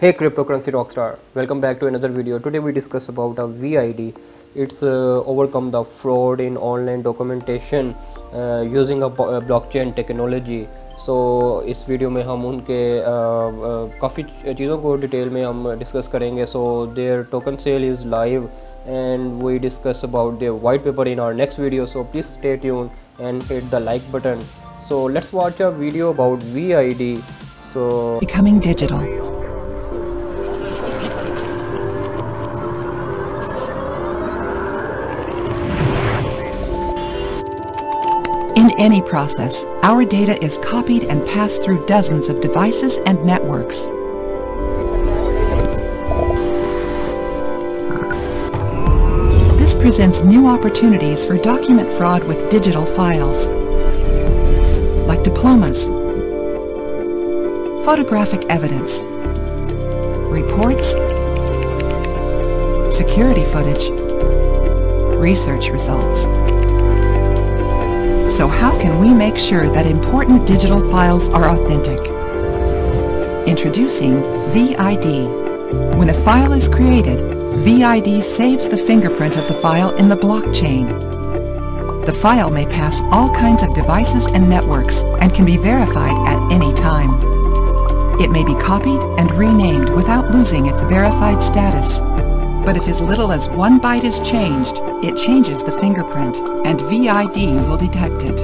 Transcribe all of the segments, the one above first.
Hey cryptocurrency rockstar, welcome back to another video. Today we discuss about a VID. It's uh, overcome the fraud in online documentation uh, using a bo- uh, blockchain technology. So so, इस video में हम उनके काफ़ी चीज़ों को detail में हम discuss करेंगे so their token sale is live and we discuss about the white paper in our next video so please stay tuned and hit the like button so let's watch a video about vid so Becoming digital. Any process, our data is copied and passed through dozens of devices and networks. This presents new opportunities for document fraud with digital files, like diplomas, photographic evidence, reports, security footage, research results. So how can we make sure that important digital files are authentic? Introducing VID. When a file is created, VID saves the fingerprint of the file in the blockchain. The file may pass all kinds of devices and networks and can be verified at any time. It may be copied and renamed without losing its verified status. But if as little as one byte is changed, it changes the fingerprint and VID will detect it.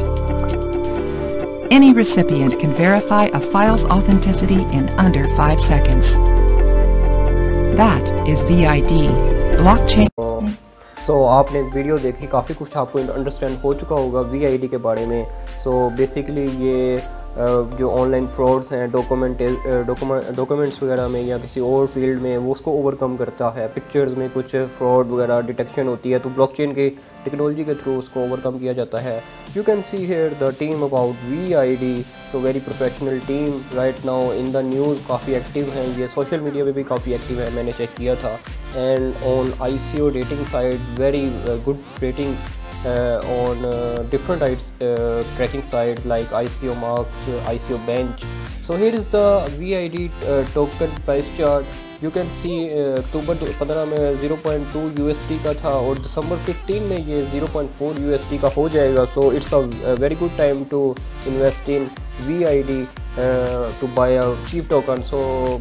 Any recipient can verify a file's authenticity in under 5 seconds. That is VID, blockchain. So so, आपने video देखी काफ़ी कुछ आपको understand हो चुका होगा we के बारे में सो so, बेसिकली ये जो ऑनलाइन फ्रॉड्स हैं डॉक्यूमेंट डॉक्यूमेंट्स वगैरह में या किसी और फ़ील्ड में, वो उसको ओवरकम करता है। पिक्चर्स में कुछ फ्रॉड वगैरह डिटेक्शन होती है तो ब्लॉकचेन के टेक्नोलॉजी के थ्रू उसको ओवरकम किया जाता है। You can see here the team about V I D so very professional team right now in the news काफ़ी एक्टिव हैं। ये सोशल मीडिया पे भी काफ़ी एक्टिव है। मैंने चेक किया था। And on I C O rating side very good ratings on uh, different sites, uh, tracking sites like ICO Marks, ICO Bench. So here is the VID token price chart. You can see अक्टूबर 15 में 0.2 USD का था और दिसंबर 15 में ये 0.4 USD का हो जाएगा so it's a very good time to invest in VID to buy a cheap token so